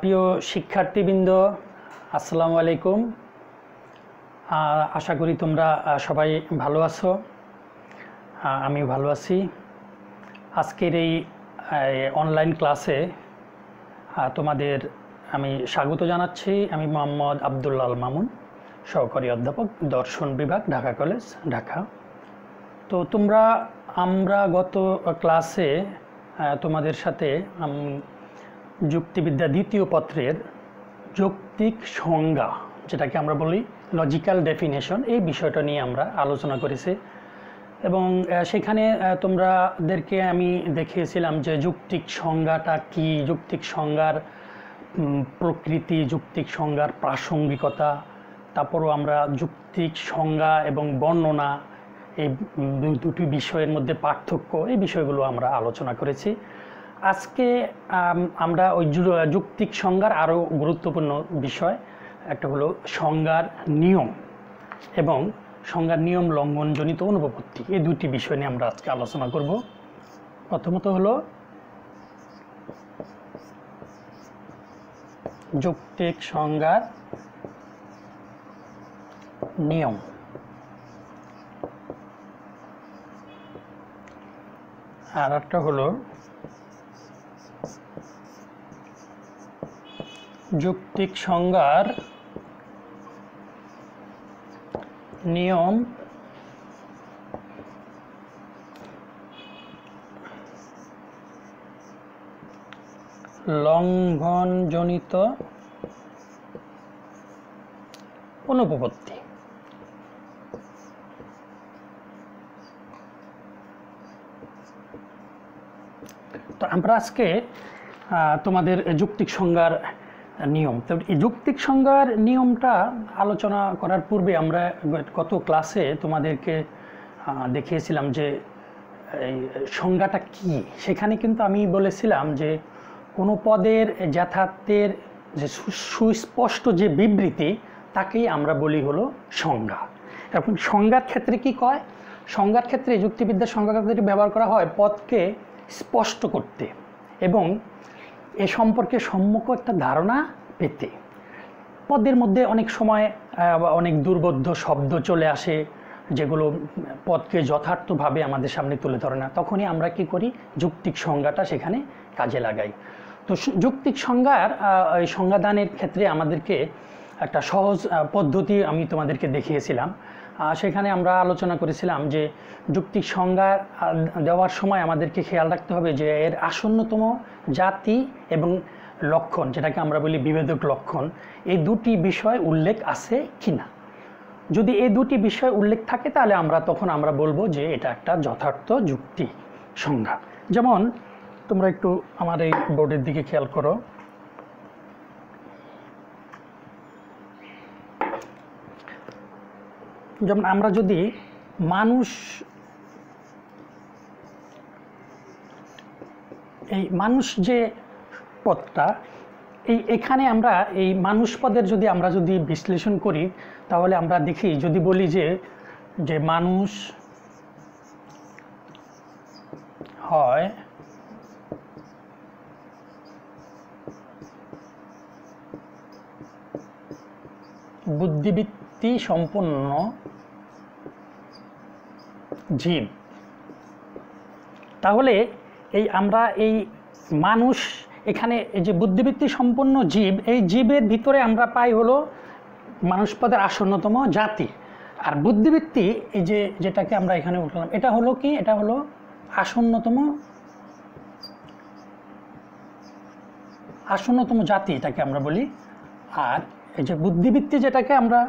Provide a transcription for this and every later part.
প্রিয় শিক্ষার্থীবৃন্দ, আসসালামু আলাইকুম। আশা করি তোমরা সবাই ভালো আছো। আমিও ভালো আছি। আজকের এই অনলাইন ক্লাসে তোমাদের আমি স্বাগত জানাচ্ছি। আমি মোহাম্মদ আবদুল্লাল মামুন, সহকারী অধ্যাপক, দর্শন বিভাগ, ঢাকা কলেজ, ঢাকা। তো তোমরা, আমরা গত ক্লাসে তোমাদের সাথে যুক্তিবিদ্যা দ্বিতীয় পত্রের যৌক্তিক সংজ্ঞা, যেটাকে আমরা বলি লজিক্যাল ডেফিনেশন এই বিষয়টা নিয়ে আমরা আলোচনা করেছি। এবং সেখানে তোমরাদেরকে আমি দেখিয়েছিলাম যে যুক্তিক সংজ্ঞাটা কি? যুক্তিক সংজ্ঞার প্রকৃতি, যুক্তিক সংজ্ঞার প্রাসঙ্গিকতা, তারপরও আমরা যুক্তিক সংজ্ঞা এবং বর্ণনা, এই দুটি বিষয়ের মধ্যে পার্থক্য, এই বিষয়গুলো আমরা আলোচনা করেছি। আজকে আমরা ওই যৌক্তিক সংজ্ঞার আরও গুরুত্বপূর্ণ বিষয়। একটা হলো সংজ্ঞার নিয়ম এবং সংজ্ঞার নিয়ম লঙ্ঘনজনিত অনুপপত্তি। এই দুটি বিষয় নিয়ে আমরা আজকে আলোচনা করব। প্রথমত হলো যৌক্তিক সংজ্ঞার নিয়ম। আর একটা হলো যৌক্তিক সংজ্ঞার নিয়ম লঙ্ঘনজনিত অনুপপত্তি। তো আমরা আজকে তোমাদের যুক্তিক সংজ্ঞার নিয়ম। তো এই যৌক্তিক সংজ্ঞার নিয়মটা আলোচনা করার পূর্বে আমরা গত ক্লাসে তোমাদেরকে দেখিয়েছিলাম যে, এই সংজ্ঞাটা কি? সেখানে কিন্তু আমি বলেছিলাম যে, কোনো পদের যথার্থের যে সুস্পষ্ট যে বিবৃতি, তাকেই আমরা বলি হলো সংজ্ঞা। এখন সংজ্ঞার ক্ষেত্রে কি কয়? সংজ্ঞার ক্ষেত্রে, যুক্তিবিদ্যার সংজ্ঞা ব্যবহার করা হয় পদকে স্পষ্ট করতে এবং এ সম্পর্কে সম্মুখ একটা ধারণা পেতে। পদের মধ্যে অনেক সময় অনেক দুর্বোধ্য শব্দ চলে আসে, যেগুলো পদকে যথার্থভাবে আমাদের সামনে তুলে ধরে না। তখনই আমরা কি করি? যুক্তিক সংজ্ঞাটা সেখানে কাজে লাগাই। তো যুক্তিক সংজ্ঞার সংজ্ঞাদানের ক্ষেত্রে আমাদেরকে একটা সহজ পদ্ধতি আমি তোমাদেরকে দেখিয়েছিলাম। সেখানে আমরা আলোচনা করেছিলাম যে যৌক্তিক সংজ্ঞা দেওয়ার সময় আমাদেরকে খেয়াল রাখতে হবে যে এর আসন্নতম জাতি এবং লক্ষণ, যেটাকে আমরা বলি বিভেদক লক্ষণ, এই দুটি বিষয় উল্লেখ আছে কিনা। যদি এই দুটি বিষয় উল্লেখ থাকে, তাহলে আমরা, তখন আমরা বলব যে এটা একটা যথার্থ যুক্তি সংজ্ঞা যেমন, তোমরা একটু আমার এই বোর্ডের দিকে খেয়াল করো। যেমন আমরা যদি মানুষ, এই মানুষ যে পদটা, এই এখানে আমরা এই মানুষ পদের যদি আমরা যদি বিশ্লেষণ করি, তাহলে আমরা দেখি, যদি বলি যে যে মানুষ হয় বুদ্ধিবৃত্তি সম্পন্ন জীব। তাহলে এই আমরা এই মানুষ এখানে এই যে বুদ্ধিবৃত্তি সম্পন্ন জীব, এই জীবের ভিতরে আমরা পাই হলো মানুষ পদের আসন্নতম জাতি। আর বুদ্ধিবৃত্তি এই যে যেটাকে আমরা এখানে উঠলাম এটা হলো কি? এটা হলো আসন্নতম আসন্নতম জাতি এটাকে আমরা বলি। আর এই যে বুদ্ধিবৃত্তি যেটাকে আমরা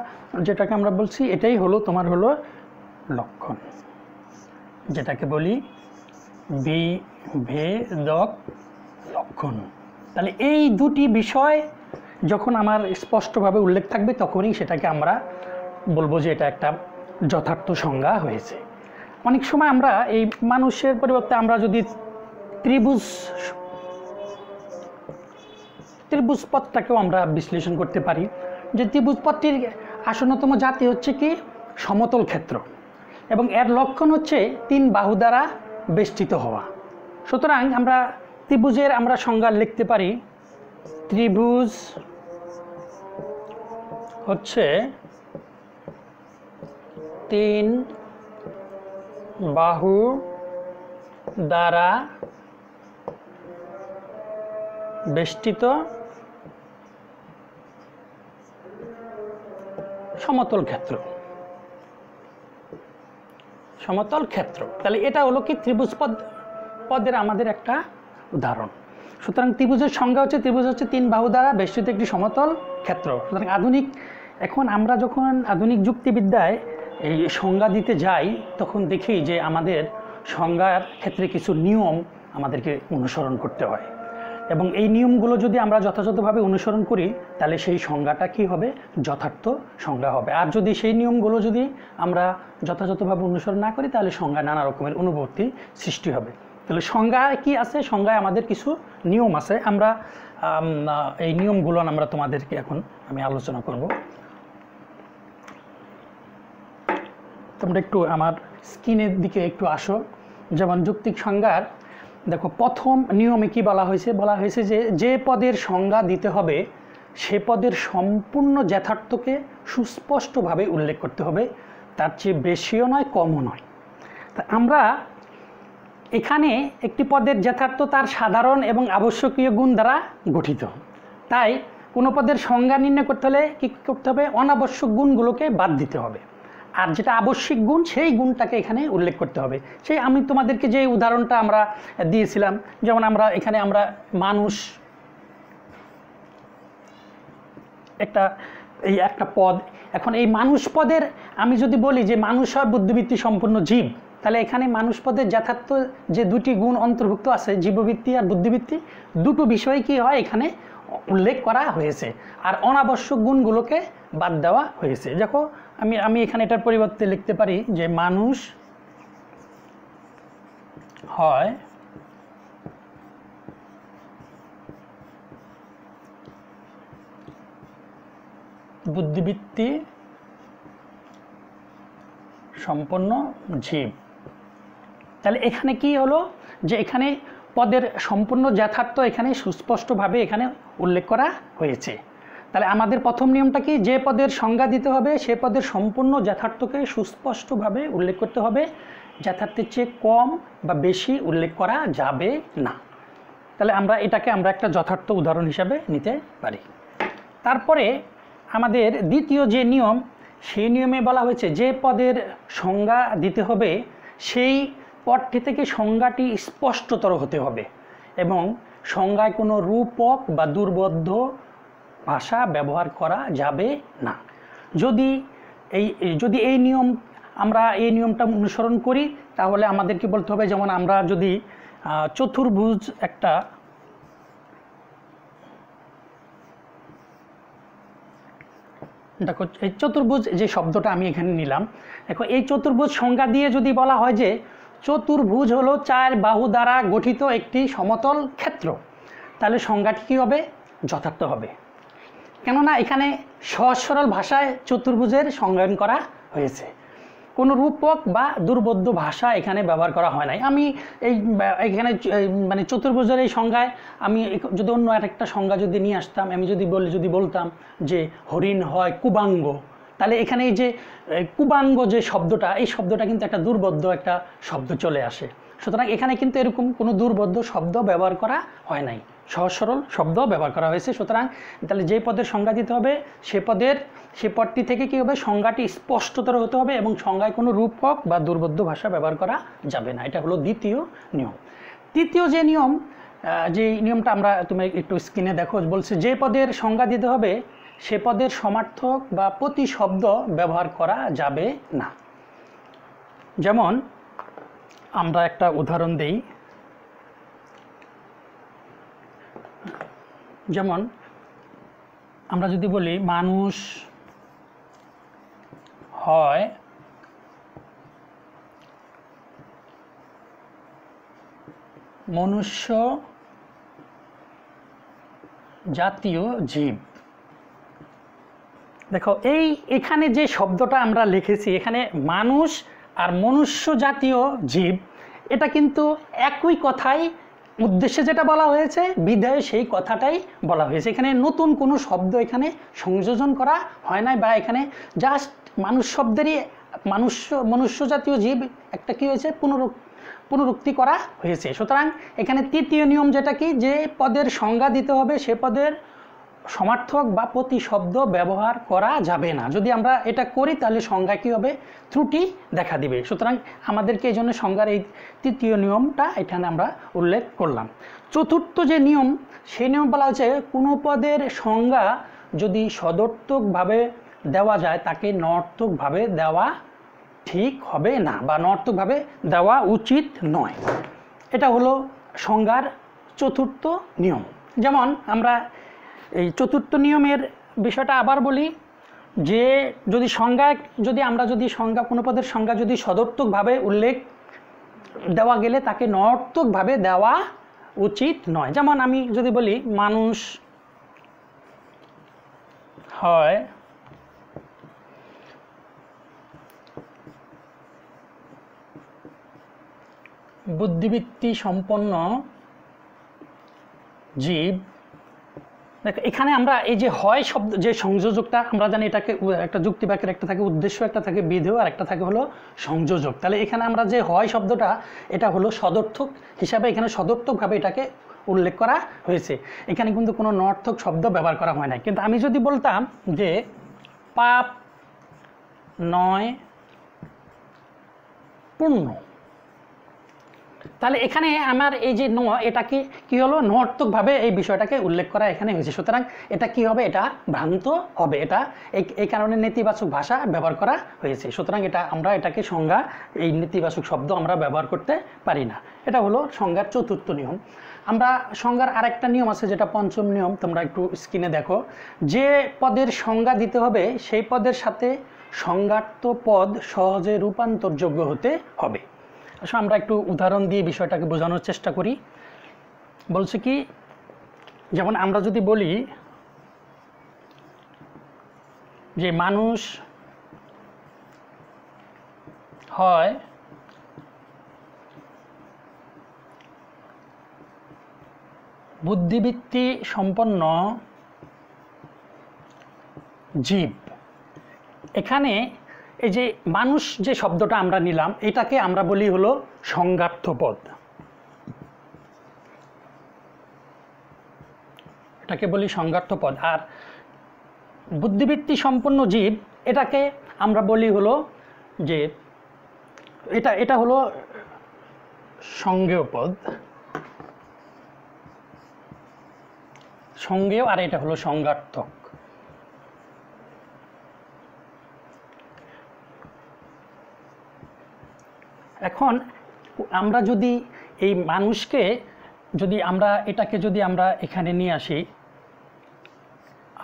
যেটাকে আমরা বলছি, এটাই হলো তোমার হলো লক্ষণ। যেটাকে বলি বিভেদক লক্ষণ। তাহলে এই দুটি বিষয় যখন আমার স্পষ্টভাবে উল্লেখ থাকবে, তখনই সেটাকে আমরা বলব যে এটা একটা যথার্থ সংজ্ঞা হয়েছে। অনেক সময় আমরা এই মানুষের পরিবর্তে আমরা যদি ত্রিভুজ ত্রিভুজ পথটাকেও আমরা বিশ্লেষণ করতে পারি। যে ত্রিভুজ পথটির আসন্নতম জাতি হচ্ছে কি? সমতল ক্ষেত্র। এবং এর লক্ষণ হচ্ছে তিন বাহু দ্বারা বেষ্টিত হওয়া। সুতরাং আমরা ত্রিভুজের আমরা সংজ্ঞা লিখতে পারি, ত্রিভুজ হচ্ছে তিন বাহু দ্বারা বেষ্টিত সমতল ক্ষেত্র। সমতল ক্ষেত্র। তাহলে এটা হলো কি ত্রিভুজ পদ, পদের আমাদের একটা উদাহরণ। সুতরাং ত্রিভুজের সংজ্ঞা হচ্ছে, ত্রিভুজ হচ্ছে তিন বাহু দ্বারা বেষ্টিত একটি সমতল ক্ষেত্র। সুতরাং আধুনিক, এখন আমরা যখন আধুনিক যুক্তিবিদ্যায় এই সংজ্ঞা দিতে যাই, তখন দেখি যে আমাদের সংজ্ঞার ক্ষেত্রে কিছু নিয়ম আমাদেরকে অনুসরণ করতে হয়। এবং এই নিয়মগুলো যদি আমরা যথাযথভাবে অনুসরণ করি, তাহলে সেই সংজ্ঞাটা কি হবে? যথার্থ সংজ্ঞা হবে। আর যদি সেই নিয়মগুলো যদি আমরা যথাযথভাবে অনুসরণ না করি, তাহলে সংজ্ঞা নানা রকমের অনুভূতি সৃষ্টি হবে। তাহলে সংজ্ঞায় কি আছে? সংজ্ঞায় আমাদের কিছু নিয়ম আছে। আমরা এই নিয়মগুলো আমরা তোমাদেরকে এখন আমি আলোচনা করব। তোমরা একটু আমার স্ক্রিনের দিকে একটু আসো। যেমন যৌক্তিক সংজ্ঞার দেখো, প্রথম নিয়মে কি বলা হয়েছে? বলা হয়েছে যে যে পদের সংজ্ঞা দিতে হবে, সে পদের সম্পূর্ণ যথার্থকে সুস্পষ্টভাবে উল্লেখ করতে হবে। তার চেয়ে বেশিও নয়, কমও নয়। তা আমরা এখানে একটি পদের যথার্থ তার সাধারণ এবং আবশ্যকীয় গুণ দ্বারা গঠিত। তাই কোনো পদের সংজ্ঞা নির্ণয় করতে হলে কী করতে হবে? অনাবশ্যক গুণগুলোকে বাদ দিতে হবে। আর যেটা আবশ্যিক গুণ, সেই গুণটাকে এখানে উল্লেখ করতে হবে। সেই আমি তোমাদেরকে যে উদাহরণটা আমরা দিয়েছিলাম, যেমন আমরা এখানে আমরা মানুষ একটা, এই একটা পদ, এখন এই মানুষ পদের আমি যদি বলি যে মানুষ হয় বুদ্ধিবৃত্তি সম্পন্ন জীব, তাহলে এখানে মানুষ পদের যথার্থ যে দুটি গুণ অন্তর্ভুক্ত আছে, জীববৃত্তি আর বুদ্ধিবৃত্তি, দুটো বিষয় কি হয় এখানে উল্লেখ করা হয়েছে। আর অনাবশ্যক গুণগুলোকে বাদ দেওয়া হয়েছে। দেখো আমি আমি এখানে এটার পরিবর্তে লিখতে পারি যে মানুষ হয় বুদ্ধিবৃত্তি সম্পন্ন জীব। তাহলে এখানে কি হলো? যে এখানে পদের সম্পূর্ণ যথার্থ এখানে সুস্পষ্টভাবে এখানে উল্লেখ করা হয়েছে। তাহলে আমাদের প্রথম নিয়মটা কি? যে পদের সংজ্ঞা দিতে হবে, সে পদের সম্পূর্ণ যথার্থকে সুস্পষ্টভাবে উল্লেখ করতে হবে। যথার্থের চেয়ে কম বা বেশি উল্লেখ করা যাবে না। তাহলে আমরা এটাকে আমরা একটা যথার্থ উদাহরণ হিসাবে নিতে পারি। তারপরে আমাদের দ্বিতীয় যে নিয়ম, সেই নিয়মে বলা হয়েছে, যে পদের সংজ্ঞা দিতে হবে, সেই পদটি থেকে সংজ্ঞাটি স্পষ্টতর হতে হবে। এবং সংজ্ঞায় কোনো রূপক বা দুর্বোধ্য ভাষা ব্যবহার করা যাবে না। যদি এই যদি এই নিয়ম, আমরা এই নিয়মটা অনুসরণ করি, তাহলে আমাদেরকে বলতে হবে, যেমন আমরা যদি চতুর্ভুজ একটা দেখো, এই চতুর্ভুজ যে শব্দটা আমি এখানে নিলাম, দেখো, এই চতুর্ভুজ সংজ্ঞা দিয়ে যদি বলা হয় যে, চতুর্ভুজ হলো চার বাহু দ্বারা গঠিত একটি সমতল ক্ষেত্র, তাহলে সংজ্ঞাটি কী হবে? যথার্থ হবে। কেননা এখানে সহজ সরল ভাষায় চতুর্ভুজের সংজ্ঞায়ন করা হয়েছে। কোনো রূপক বা দুর্বোধ্য ভাষা এখানে ব্যবহার করা হয় নাই। আমি এই, এখানে মানে চতুর্ভুজের এই সংজ্ঞায় আমি যদি অন্য আরেকটা সংজ্ঞা যদি নিয়ে আসতাম, আমি যদি বলি, যদি বলতাম যে হরিণ হয় কুবাঙ্গ, তাহলে এখানে এই যে কুবাঙ্গ যে শব্দটা, এই শব্দটা কিন্তু একটা দুর্বোধ্য একটা শব্দ চলে আসে। সুতরাং এখানে কিন্তু এরকম কোনো দুর্বোধ্য শব্দ ব্যবহার করা হয় নাই। সহজ সরল শব্দ ব্যবহার করা হয়েছে। সুতরাং তাহলে যে পদের সংজ্ঞা দিতে হবে, সে পদের, সে পদটি থেকে কী হবে? সংজ্ঞাটি স্পষ্টতর হতে হবে এবং সংজ্ঞায় কোনো রূপক বা দুর্বোধ্য ভাষা ব্যবহার করা যাবে না। এটা হলো দ্বিতীয় নিয়ম। তৃতীয় যে নিয়ম যে নিয়মটা আমরা তুমি একটু স্ক্রিনে দেখো, বলছে যে পদের সংজ্ঞা দিতে হবে, সে পদের সমার্থক বা প্রতিশব্দ ব্যবহার করা যাবে না। যেমন, আমরা একটা উদাহরণ দেই। যেমন আমরা যদি বলি মানুষ হয় মনুষ্য জাতীয় জীব। দেখো, এই এখানে যে শব্দটা আমরা লিখেছি, এখানে মানুষ আর মনুষ্য জাতীয় জীব, এটা কিন্তু একই কথাই উদ্দেশ্যে যেটা বলা হয়েছে, বিধায় সেই কথাটাই বলা হয়েছে। এখানে নতুন কোনো শব্দ এখানে সংযোজন করা হয় নাই বা এখানে জাস্ট মানুষ শব্দেরই মানুষ, মনুষ্য জাতীয় জীব একটা কি হয়েছে? পুনরু পুনরুক্তি করা হয়েছে। সুতরাং এখানে তৃতীয় নিয়ম যেটা কি? যে পদের সংজ্ঞা দিতে হবে, সে পদের সমার্থক বা প্রতিশব্দ ব্যবহার করা যাবে না। যদি আমরা এটা করি, তাহলে সংজ্ঞা কী হবে? ত্রুটি দেখা দিবে। সুতরাং আমাদেরকে এই জন্য সংজ্ঞার এই তৃতীয় নিয়মটা এখানে আমরা উল্লেখ করলাম। চতুর্থ যে নিয়ম, সেই নিয়ম বলা হচ্ছে কোনো পদের সংজ্ঞা যদি সদর্থকভাবে দেওয়া যায়, তাকে নর্থকভাবে দেওয়া ঠিক হবে না বা নর্থকভাবে দেওয়া উচিত নয়। এটা হলো সংজ্ঞার চতুর্থ নিয়ম। যেমন আমরা এই চতুর্থ নিয়মের বিষয়টা আবার বলি, যে যদি সংজ্ঞা, যদি আমরা যদি সংজ্ঞা কোনো পদের সংজ্ঞা যদি সদর্থকভাবে উল্লেখ দেওয়া গেলে তাকে নর্থকভাবে দেওয়া উচিত নয়। যেমন আমি যদি বলি, মানুষ হয় বুদ্ধিবৃত্তি সম্পন্ন জীব দেখ, এখানে আমরা এই যে হয় শব্দ, যে সংযোজকটা, আমরা জানি এটাকে একটা যুক্তি বাক্যের একটা থাকে, উদ্দেশ্য একটা থাকে, বিধেয় আর একটা থাকে হলো সংযোজক। তাহলে এখানে আমরা যে হয় শব্দটা, এটা হলো সদর্থক হিসাবে এখানে সদর্থকভাবে এটাকে উল্লেখ করা হয়েছে। এখানে কিন্তু কোনো নর্থক শব্দ ব্যবহার করা হয় না কিন্তু আমি যদি বলতাম যে পাপ নয় পূর্ণ তাহলে এখানে আমার এই যে ন এটাকে কি হলো? নর্থকভাবে এই বিষয়টাকে উল্লেখ করা এখানে হয়েছে। সুতরাং এটা কি হবে? এটা ভ্রান্ত হবে। এটা এই এই কারণে নেতিবাচক ভাষা ব্যবহার করা হয়েছে। সুতরাং এটা আমরা এটাকে সংজ্ঞা, এই নেতিবাচক শব্দ আমরা ব্যবহার করতে পারি না। এটা হলো সংজ্ঞার চতুর্থ নিয়ম। আমরা সংজ্ঞার আরেকটা নিয়ম আছে, যেটা পঞ্চম নিয়ম। তোমরা একটু স্ক্রিনে দেখো। যে পদের সংজ্ঞা দিতে হবে, সেই পদের সাথে সংজ্ঞার্থ পদ সহজে রূপান্তরযোগ্য হতে হবে। আসলে আমরা একটু উদাহরণ দিয়ে বিষয়টাকে বোঝানোর চেষ্টা করি। বলছে কি, যেমন আমরা যদি বলি যে মানুষ হয় বুদ্ধিবৃত্তি সম্পন্ন জীব। এখানে এই যে মানুষ যে শব্দটা আমরা নিলাম, এটাকে আমরা বলি হলো সংজ্ঞার্থপদ। এটাকে বলি সংজ্ঞার্থপদ। আর বুদ্ধিবৃত্তি সম্পন্ন জীব, এটাকে আমরা বলি হলো যে এটা এটা হলো সংজ্ঞেয় পদ সংজ্ঞেয় আর এটা হলো সংজ্ঞার্থক এখন আমরা যদি এই মানুষকে যদি আমরা এটাকে যদি আমরা এখানে নিয়ে আসি,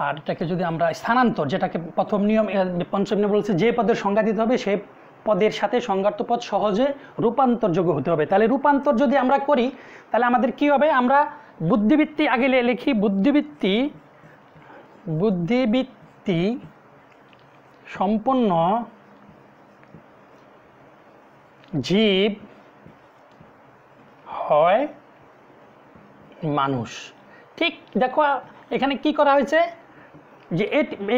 আর এটাকে যদি আমরা স্থানান্তর, যেটাকে প্রথম নিয়ম পঞ্চম নিয়ম বলছে, যে পদের সংজ্ঞা দিতে হবে, সে পদের সাথে সংজ্ঞার্থ পদ সহজে রূপান্তরযোগ্য হতে হবে। তাহলে রূপান্তর যদি আমরা করি, তাহলে আমাদের কি হবে? আমরা বুদ্ধিবৃত্তি আগে লিখি বুদ্ধিবৃত্তি বুদ্ধিবৃত্তি সম্পন্ন জীব হয় মানুষ। ঠিক, দেখো, এখানে কি করা হয়েছে? যে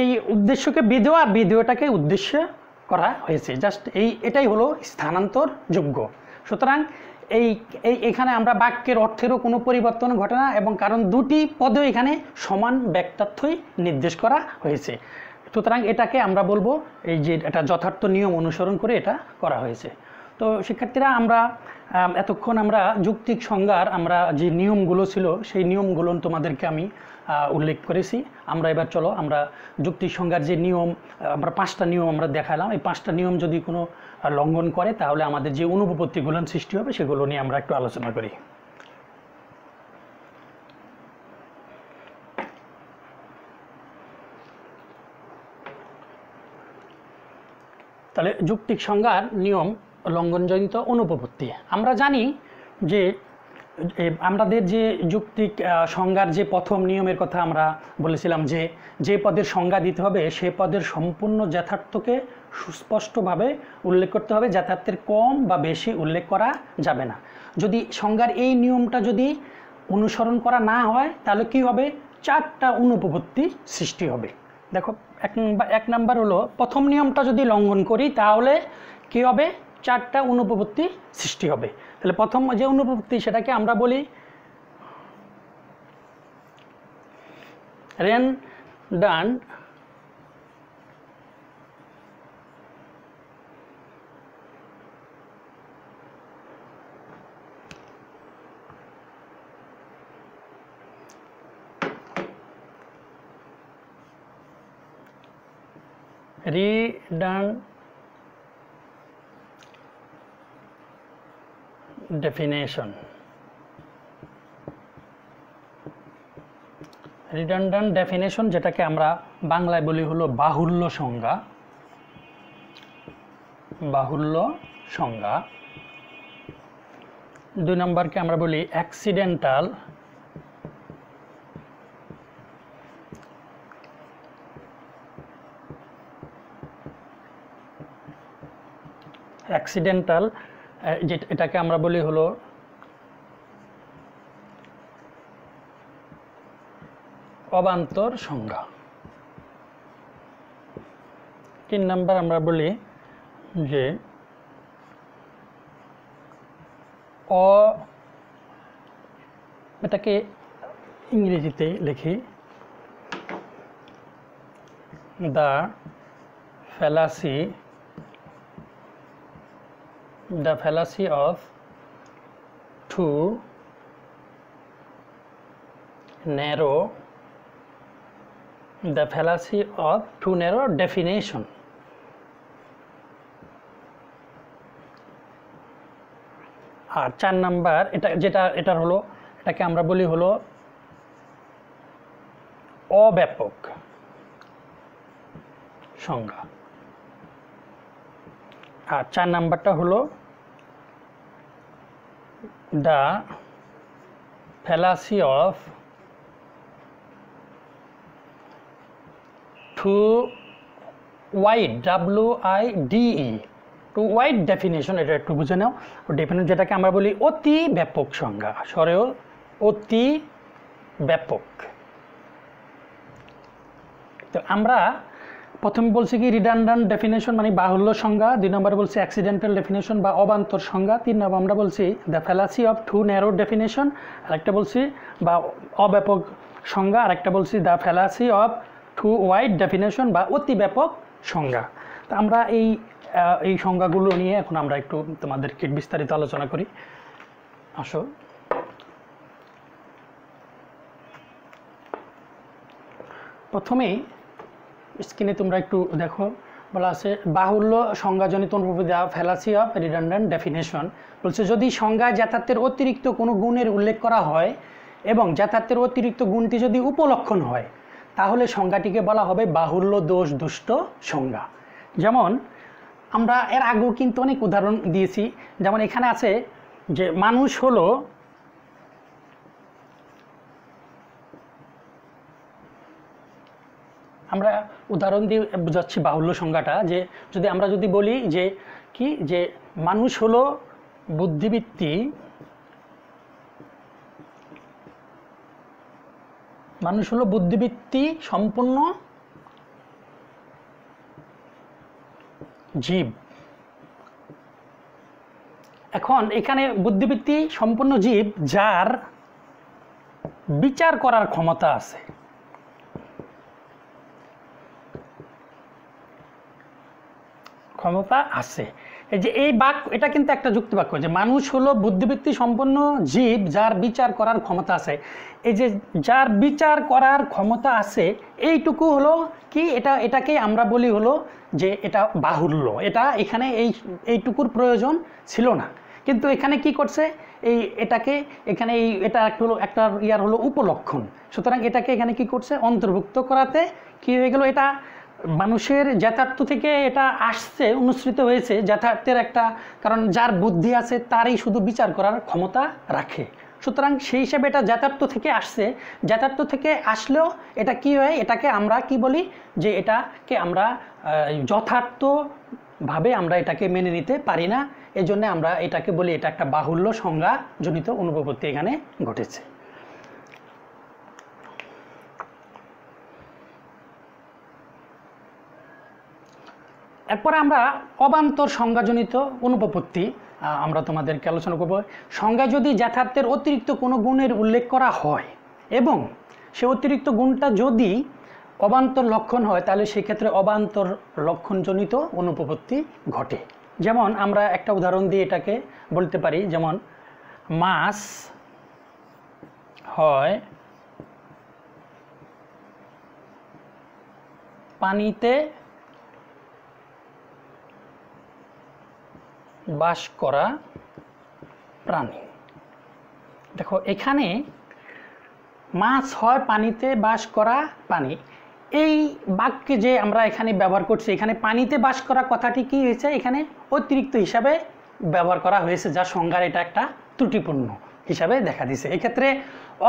এই উদ্দেশ্যকে বিধেয় আর বিধেয়টাকে উদ্দেশ্য করা হয়েছে। জাস্ট এই, এটাই হলো স্থানান্তর যোগ্য সুতরাং এই এই, এখানে আমরা বাক্যের অর্থেরও কোনো পরিবর্তন ঘটে না এবং কারণ দুটি পদেও এখানে সমান ব্যক্তার্থই নির্দেশ করা হয়েছে। সুতরাং এটাকে আমরা বলব এই যে এটা যথার্থ নিয়ম অনুসরণ করে এটা করা হয়েছে। তো শিক্ষার্থীরা, আমরা এতক্ষণ আমরা যুক্তিক সংজ্ঞার আমরা যে নিয়মগুলো ছিল, সেই নিয়মগুলো তোমাদেরকে আমি উল্লেখ করেছি। আমরা এবার চলো, আমরা যুক্তিক সংজ্ঞার যে নিয়ম আমরা পাঁচটা নিয়ম আমরা দেখালাম। এই পাঁচটা নিয়ম যদি কোনো লঙ্ঘন করে, তাহলে আমাদের যে অনুপপত্তিগুলো সৃষ্টি হবে, সেগুলো নিয়ে আমরা একটু আলোচনা করি। তাহলে যুক্তিক সংজ্ঞার নিয়ম লঙ্ঘনজনিত অনুপপত্তি। আমরা জানি যে আমাদের যে যুক্তিক সংজ্ঞার যে প্রথম নিয়মের কথা আমরা বলেছিলাম যে যে পদের সংজ্ঞা দিতে হবে, সে পদের সম্পূর্ণ যথার্থকে সুস্পষ্টভাবে উল্লেখ করতে হবে, যথার্থের কম বা বেশি উল্লেখ করা যাবে না। যদি সংজ্ঞার এই নিয়মটা যদি অনুসরণ করা না হয়, তাহলে কি হবে? চারটা অনুপপত্তি সৃষ্টি হবে। দেখো, এক নম্বর, এক নাম্বার হলো, প্রথম নিয়মটা যদি লঙ্ঘন করি, তাহলে কি হবে? চারটা অনুপপত্তি সৃষ্টি হবে। তাহলে প্রথম যে অনুপপত্তি সেটাকে আমরা বলি redundant redundant definition. Redundant definition যেটাকে আমরা বাংলায় বলি হলো বাহুল্য সংজ্ঞা। বাহুল্য সংজ্ঞা। দুই নম্বরকে আমরা বলি অ্যাক্সিডেন্টাল অ্যাক্সিডেন্টাল এটাকে আমরা বলি হলো অবান্তর সংজ্ঞা। তিন নাম্বার আমরা বলি যে অ, এটাকে ইংরেজিতে লিখি the fallacy the fallacy of too narrow the fallacy of too narrow definition আর চার নাম্বার এটা যেটা এটার হলো এটাকে আমরা বলি হলো অব্যাপক সংজ্ঞা আর চার নাম্বারটা হলো the fallacy of too wide w i d e too wide definition, এটা একটু বুঝে নাও। ডেফিনেশন যেটাকে আমরা বলি অতি ব্যাপক সংজ্ঞা। সরেও অতি ব্যাপক। তো আমরা প্রথমে বলছি কি রিডান্ডান্ট ডেফিনেশন মানে বাহুল্য সংজ্ঞা, দুই নম্বরে বলছি অ্যাক্সিডেন্টাল ডেফিনেশন বা অবান্তর সংজ্ঞা, তিন নম্বর আমরা বলছি the fallacy of too narrow definition আরেকটা বলছি বা অব্যাপক সংজ্ঞা, আরেকটা বলছি the fallacy of too wide definition বা অতি ব্যাপক সংজ্ঞা। তা আমরা এই এই সংজ্ঞাগুলো নিয়ে এখন আমরা একটু তোমাদেরকে বিস্তারিত আলোচনা করি। আসো। প্রথমেই স্ক্রিনে তোমরা একটু দেখো। বলা আছে, বাহুল্য সংজ্ঞাজনিত অনুপ্রভু the fallacy of redundant definition বলছে, যদি সংজ্ঞায় যথার্থের অতিরিক্ত কোনো গুণের উল্লেখ করা হয় এবং যথার্থের অতিরিক্ত গুণটি যদি উপলক্ষণ হয়, তাহলে সংজ্ঞাটিকে বলা হবে বাহুল্য দোষ দুষ্ট সংজ্ঞা। যেমন, আমরা এর আগেও কিন্তু অনেক উদাহরণ দিয়েছি। যেমন এখানে আছে যে, মানুষ হলো আমরা উদাহরণ দিয়ে বোঝাচ্ছি বাহুল্য সংজ্ঞাটা যে যদি আমরা যদি বলি যে কি? যে মানুষ হলো বুদ্ধিবৃত্তি, মানুষ হলো বুদ্ধিবৃত্তি সম্পন্ন জীব। এখন এখানে বুদ্ধিবৃত্তি সম্পন্ন জীব যার বিচার করার ক্ষমতা আছে। ক্ষমতা আছে। এই যে এই বাক্য এটা কিন্তু একটা যুক্তি বাক্য যে মানুষ হলো বুদ্ধিবৃত্তি সম্পন্ন জীব যার বিচার করার ক্ষমতা আছে। এই যে যার বিচার করার ক্ষমতা আছে, এইটুকু হলো কি? এটা এটাকে আমরা বলি হলো যে এটা বাহুল্য। এটা এখানে এই, এইটুকুর প্রয়োজন ছিল না। কিন্তু এখানে কি করছে? এই এটাকে, এখানে এই, এটা একটা হলো, একটা ইয়ার হলো উপলক্ষণ। সুতরাং এটাকে এখানে কি করছে? অন্তর্ভুক্ত করাতে কি হয়ে গেল? এটা মানুষের যথার্থ থেকে এটা আসছে, অনুসৃত হয়েছে যথার্থের একটা কারণ যার বুদ্ধি আছে তারই শুধু বিচার করার ক্ষমতা রাখে। সুতরাং সেই হিসাবে এটা যথার্থ থেকে আসছে। যথার্থ থেকে আসলেও এটা কি হয়? এটাকে আমরা কি বলি? যে এটাকে আমরা যথার্থভাবে আমরা এটাকে মেনে নিতে পারি না। এই আমরা এটাকে বলি এটা একটা বাহুল্য সংজ্ঞাজনিত অনুপপত্তি এখানে ঘটেছে। এরপরে আমরা অবান্তর সংজ্ঞাজনিত অনুপপত্তি আমরা তোমাদেরকে আলোচনা করব। সংজ্ঞা যদি যথার্থের অতিরিক্ত কোনো গুণের উল্লেখ করা হয় এবং সে অতিরিক্ত গুণটা যদি অবান্তর লক্ষণ হয়, তাহলে সেক্ষেত্রে অবান্তর লক্ষণজনিত অনুপপত্তি ঘটে। যেমন আমরা একটা উদাহরণ দিয়ে এটাকে বলতে পারি, যেমন মাছ হয় পানিতে বাস করা প্রাণী। দেখো, এখানে মাছ হয় পানিতে, বাস করা প্রাণী। এই বাক্যে যে আমরা এখানে ব্যবহার করছি, এখানে পানিতে বাস করা কথাটি কি হয়েছে? এখানে অতিরিক্ত হিসাবে ব্যবহার করা হয়েছে যা সংজ্ঞার এটা একটা ত্রুটিপূর্ণ হিসাবে দেখা দিছে এক্ষেত্রে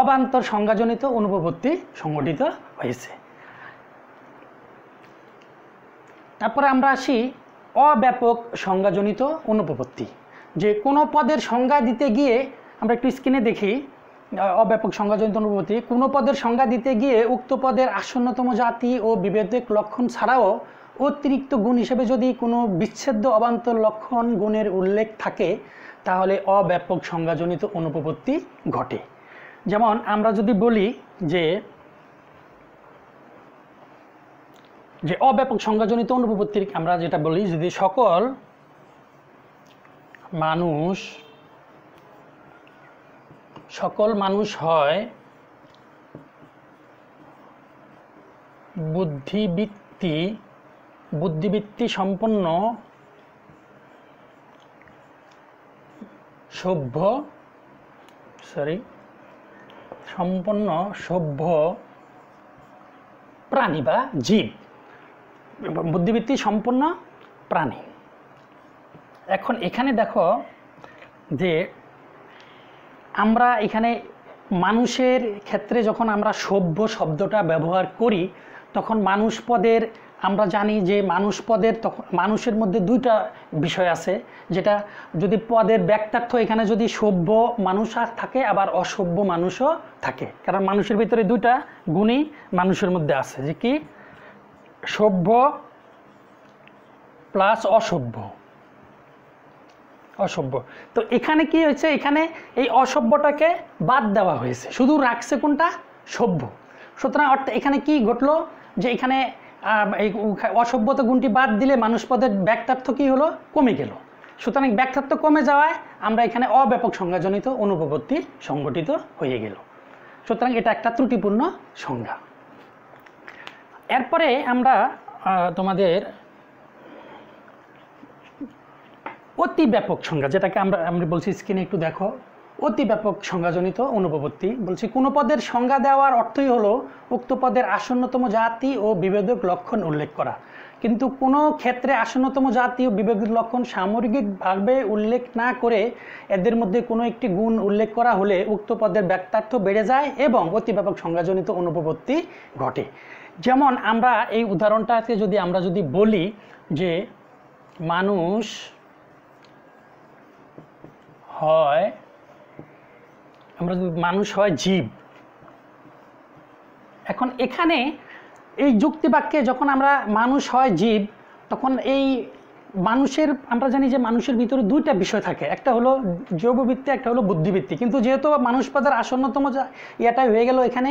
অবান্তর সংজ্ঞাজনিত অনুপপত্তি সংগঠিত হয়েছে। তারপরে আমরা আসি অব্যাপক সংজ্ঞাজনিত অনুপপত্তি। যে কোনো পদের সংজ্ঞা দিতে গিয়ে আমরা একটু স্ক্রিনে দেখি, অব্যাপক সংজ্ঞাজনিত অনুপপত্তি, কোনো পদের সংজ্ঞা দিতে গিয়ে উক্ত পদের আসন্নতম জাতি ও বিভেদক লক্ষণ ছাড়াও অতিরিক্ত গুণ হিসেবে যদি কোনো বিচ্ছেদ্য অবান্তর লক্ষণ গুণের উল্লেখ থাকে, তাহলে অব্যাপক সংজ্ঞাজনিত অনুপপত্তি ঘটে। যেমন আমরা যদি বলি যে যে অব্যাপক সংজ্ঞাজনিত অনুপপত্তির আমরা যেটা বলি যদি সকল মানুষ সকল মানুষ হয় বুদ্ধিবৃত্তি বুদ্ধিবৃত্তি সম্পন্ন, সভ্য সরি সম্পন্ন, সভ্য প্রাণী বা জীব। বুদ্ধিবৃত্তি সম্পন্ন প্রাণী। এখন এখানে দেখো যে আমরা এখানে মানুষের ক্ষেত্রে যখন আমরা সভ্য শব্দটা ব্যবহার করি, তখন মানুষ পদের আমরা জানি যে মানুষ পদের তখন মানুষের মধ্যে দুইটা বিষয় আছে। যেটা যদি পদের ব্যক্তার্থ এখানে যদি সভ্য মানুষ থাকে, আবার অসভ্য মানুষও থাকে। কারণ মানুষের ভিতরে দুইটা গুণই মানুষের মধ্যে আছে। যে কি? সভ্য প্লাস অসভ্য। অসভ্য। তো এখানে কি হয়েছে? এখানে এই অসভ্যটাকে বাদ দেওয়া হয়েছে। শুধু রাখছে কোনটা? সভ্য। সুতরাং অর্থাৎ এখানে কি ঘটলো? যে এখানে এই অসভ্যতা গুণটি বাদ দিলে মানুষ পদের ব্যক্তার্থ কি হলো? কমে গেল। সুতরাং ব্যক্তার্থ কমে যাওয়ায় আমরা এখানে অব্যাপক সংজ্ঞাজনিত অনুপপত্তি সংগঠিত হয়ে গেল। সুতরাং এটা একটা ত্রুটিপূর্ণ সংজ্ঞা। এরপরে আমরা তোমাদের অতি ব্যাপক সংজ্ঞা, যেটাকে আমরা আমরা বলছি স্ক্রিনে একটু দেখো অতি ব্যাপক সংজ্ঞাজনিত অনুপপত্তি বলছি, কোনো পদের সংজ্ঞা দেওয়ার অর্থই হলো উক্ত পদের আসন্নতম জাতি ও বিভেদক লক্ষণ উল্লেখ করা। কিন্তু কোনো ক্ষেত্রে আসন্নতম জাতি ও বিভেদক লক্ষণ সামগ্রিকভাবে উল্লেখ না করে এদের মধ্যে কোনো একটি গুণ উল্লেখ করা হলে উক্ত পদের ব্যক্তার্থ বেড়ে যায় এবং অতি ব্যাপক সংজ্ঞাজনিত অনুপপত্তি ঘটে। যেমন আমরা এই উদাহরণটাকে যদি আমরা যদি বলি যে মানুষ হয়, আমরা যদি মানুষ হয় জীব। এখন এখানে এই যুক্তিবাক্যে যখন আমরা মানুষ হয় জীব, তখন এই মানুষের, আমরা জানি যে মানুষের ভিতরে দুইটা বিষয় থাকে। একটা হলো জৈববৃত্তি একটা হলো বুদ্ধিবৃত্তি। কিন্তু যেহেতু মানুষ পদের আসন্নতম ইয়েটাই হয়ে গেল এখানে,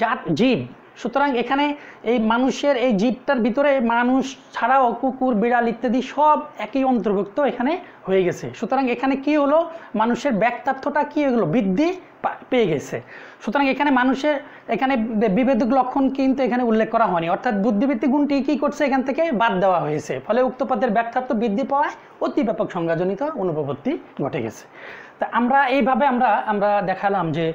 জাত, জীব। সুতরাং এখানে এই মানুষের এই জীবটার ভিতরে মানুষ ছাড়াও কুকুর, বিড়াল ইত্যাদি সব একই অন্তর্ভুক্ত এখানে হয়ে গেছে। সুতরাং এখানে কি হলো? মানুষের ব্যক্তার্থটা কি গেলো বৃদ্ধি পেয়ে গেছে। সুতরাং এখানে মানুষের, এখানে বিভেদক লক্ষণ কিন্তু এখানে উল্লেখ করা হয়নি। অর্থাৎ বুদ্ধিবৃত্তি গুণটি কি করছে? এখান থেকে বাদ দেওয়া হয়েছে। ফলে উক্ত পদের ব্যক্তার্থ বৃদ্ধি পাওয়ায় অতি ব্যাপক সংজ্ঞাজনিত অনুপপত্তি ঘটে গেছে। তা আমরা এইভাবে আমরা আমরা দেখালাম যে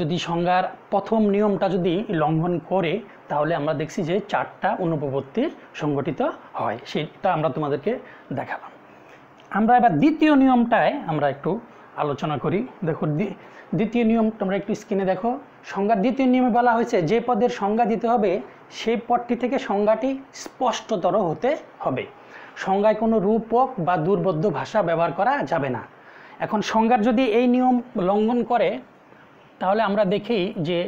যদি সংজ্ঞার প্রথম নিয়মটা যদি লঙ্ঘন করে, তাহলে আমরা দেখছি যে চারটা অনুপপত্তি সংগঠিত হয়। সেটা আমরা তোমাদেরকে দেখালাম। আমরা এবার দ্বিতীয় নিয়মটায় আমরা একটু আলোচনা করি। দেখো দ্বিতীয় নিয়ম তোমরা একটু স্ক্রিনে দেখো। সংজ্ঞার দ্বিতীয় নিয়মে বলা হয়েছে, যে পদের সংজ্ঞা দিতে হবে, সেই পদটি থেকে সংজ্ঞাটি স্পষ্টতর হতে হবে। সংজ্ঞায় কোনো রূপক বা দুর্বোধ্য ভাষা ব্যবহার করা যাবে না। এখন সংজ্ঞার যদি এই নিয়ম লঙ্ঘন করে, তাহলে আমরা দেখি যে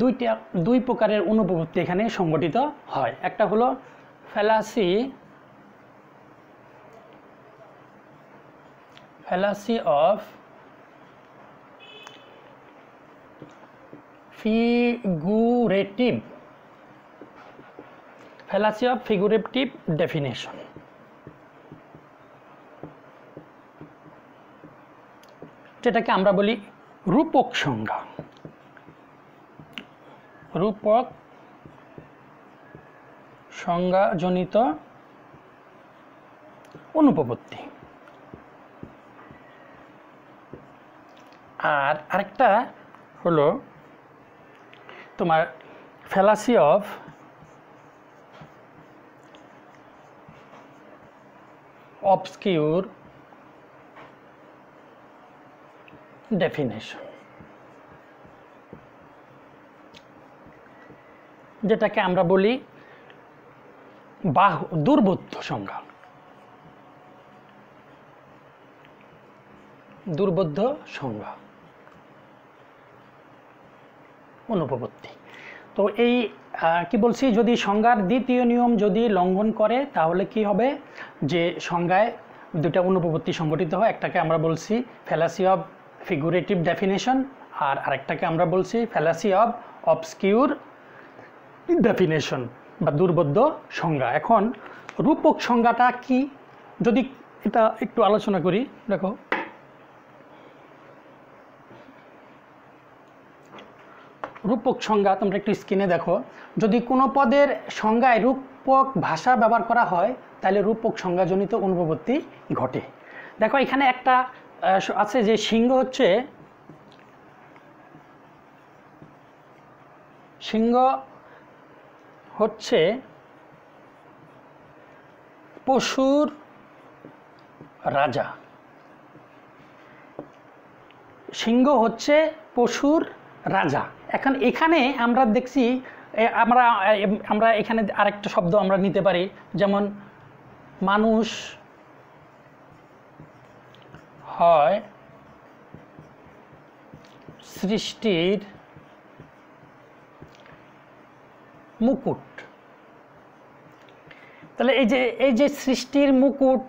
দুইটা, দুই প্রকারের অনুপপত্তি এখানে সংগঠিত হয়। একটা হলো fallacy fallacy of figurative fallacy of figurative definition যেটাকে আমরা বলি রূপক সংজ্ঞা। রূপক সংজ্ঞাজনিত অনুপপত্তি। আর আরেকটা হলো তোমার ফ্যালাসি অফ অবস্কিউর ডেফিনেশন যেটাকে আমরা বলি বাহু দুর্বোধ্য সংজ্ঞা। দুর্বোধ্য সংজ্ঞা। অনুপপত্তি তো এই কি বলছি, যদি সংজ্ঞার দ্বিতীয় নিয়ম যদি লঙ্ঘন করে, তাহলে কি হবে? যে সংজ্ঞায় দুটা অনুপপত্তি সংগঠিত হয়, একটাকে আমরা বলছি ফ্যালাসি অফ ফিগুরেটিভ ডেফিনেশন আর আরেকটাকে আমরা বলছি ফ্যালাসি অফ অবস্কিউর ডেফিনেশন বা দুর্বোধ্য সংজ্ঞা। এখন রূপক সংজ্ঞাটা কি? যদি এটা একটু আলোচনা করি, দেখো। রূপক সংজ্ঞা তোমরা একটু স্ক্রিনে দেখো। যদি কোনো পদের সংজ্ঞায় রূপক ভাষা ব্যবহার করা হয়, তাহলে রূপক সংজ্ঞাজনিত অনুপপত্তি ঘটে। দেখো, এখানে একটা আছে যে সিংহ হচ্ছে সিংহ হচ্ছে পশুর রাজা। সিংহ হচ্ছে পশুর রাজা। এখন এখানে আমরা দেখছি আমরা আমরা এখানে আরেকটা শব্দ আমরা নিতে পারি, যেমন মানুষ হয় সৃষ্টির মুকুট। তাহলে এই যে এই যে সৃষ্টির মুকুট,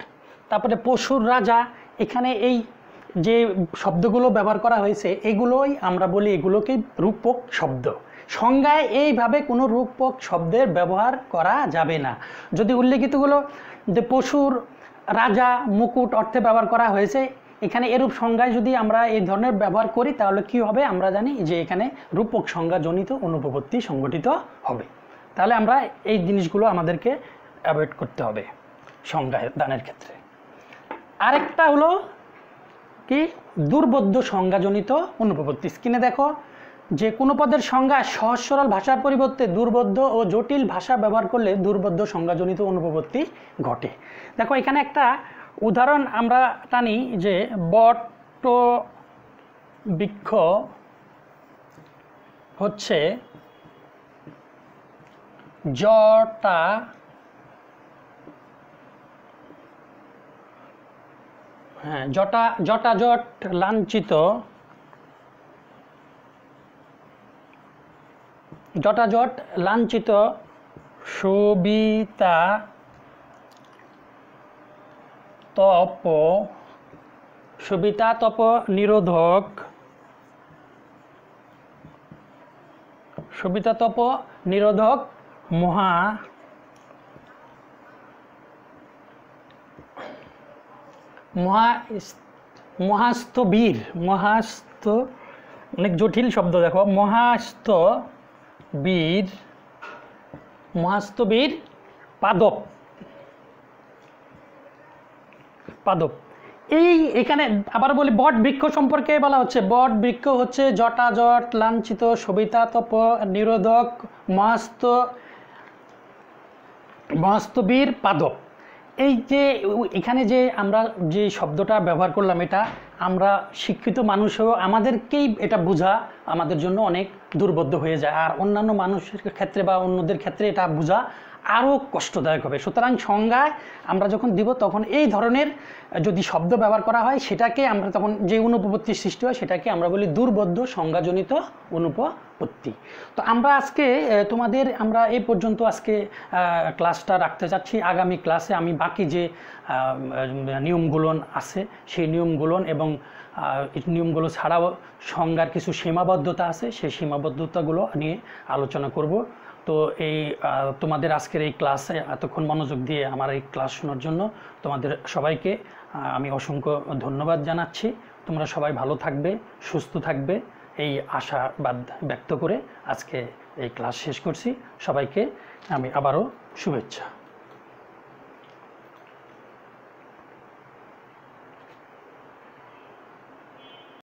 তারপরে পশুর রাজা, এখানে এই যে শব্দগুলো ব্যবহার করা হয়েছে, এগুলোই আমরা বলি এগুলোকে রূপক শব্দ। সংজ্ঞায় এইভাবে কোনো রূপক শব্দের ব্যবহার করা যাবে না। যদি উল্লেখিতগুলো যে পশুর রাজা মুকুট অর্থে ব্যবহার করা হয়েছে, এখানে এরূপ সংজ্ঞায় যদি আমরা এই ধরনের ব্যবহার করি, তাহলে কি হবে? আমরা জানি যে এখানে রূপক সংজ্ঞাজনিত অনুপপত্তি সংগঠিত হবে। তাহলে আমরা এই জিনিসগুলো আমাদেরকে অ্যাভয়েড করতে হবে সংজ্ঞা দানের ক্ষেত্রে। আরেকটা হলো কি? দুর্বোধ্য সংজ্ঞাজনিত অনুপপত্তি স্ক্রিনে দেখো, যে কোনো পদের সংজ্ঞা সহজ সরল ভাষার পরিবর্তে দুর্বোধ্য ও জটিল ভাষা ব্যবহার করলে দুর্বোধ্য সংজ্ঞাজনিত অনুপপত্তি ঘটে। দেখো, এখানে একটা উদাহরণ আমরা টানি যে বট বৃক্ষ হচ্ছে জটা হ্যাঁ জটা, জটাজট লাঞ্ছিত। জটাজট লাঞ্ছিত সবিতা তপ সবিতা তপ নিরোধক সবিতা তপ নিরোধক মহা মহা মহাস্তবীর মহাস্ত অনেক জটিল শব্দ দেখো মহাস্ত বীর মহাস্তবীর পাদপ। পাদপ। এই এখানে আবার বলি, বট বৃক্ষ সম্পর্কে বলা হচ্ছে। বট বৃক্ষ হচ্ছে জটাজট, লাঞ্ছিত, সবিতা, তপ, নিরোধক মহাস্ত মহাস্তবীর পাদপ। এই যে, এখানে যে আমরা যে শব্দটা ব্যবহার করলাম এটা, আমরা শিক্ষিত মানুষও আমাদেরকেই এটা বোঝা আমাদের জন্য অনেক দুর্বোধ্য হয়ে যায়। আর অন্যান্য মানুষের ক্ষেত্রে বা অন্যদের ক্ষেত্রে এটা বোঝা আরও কষ্টদায়ক হবে। সুতরাং সংজ্ঞায় আমরা যখন দিব তখন এই ধরনের যদি শব্দ ব্যবহার করা হয় সেটাকে আমরা তখন যে অনুপপত্তির সৃষ্টি হয় সেটাকে আমরা বলি দুর্বোধ্য সংজ্ঞাজনিত অনুপপত্তি। তো আমরা আজকে তোমাদের আমরা এই পর্যন্ত আজকে ক্লাসটা রাখতে চাচ্ছি আগামী ক্লাসে আমি বাকি যে আহ, নিয়মগুলো আছে সেই নিয়মগুলো এবং নিয়মগুলো ছাড়াও সংজ্ঞার কিছু সীমাবদ্ধতা আছে সেই সীমাবদ্ধতাগুলো নিয়ে আলোচনা করব। তো এই তোমাদের আজকের এই ক্লাসে এতক্ষণ মনোযোগ দিয়ে আমার এই ক্লাস শোনার জন্য তোমাদের সবাইকে আমি অসংখ্য ধন্যবাদ জানাচ্ছি। তোমরা সবাই ভালো থাকবে, সুস্থ থাকবে এই আশাবাদ ব্যক্ত করে আজকে এই ক্লাস শেষ করছি। সবাইকে আমি আবারও শুভেচ্ছা।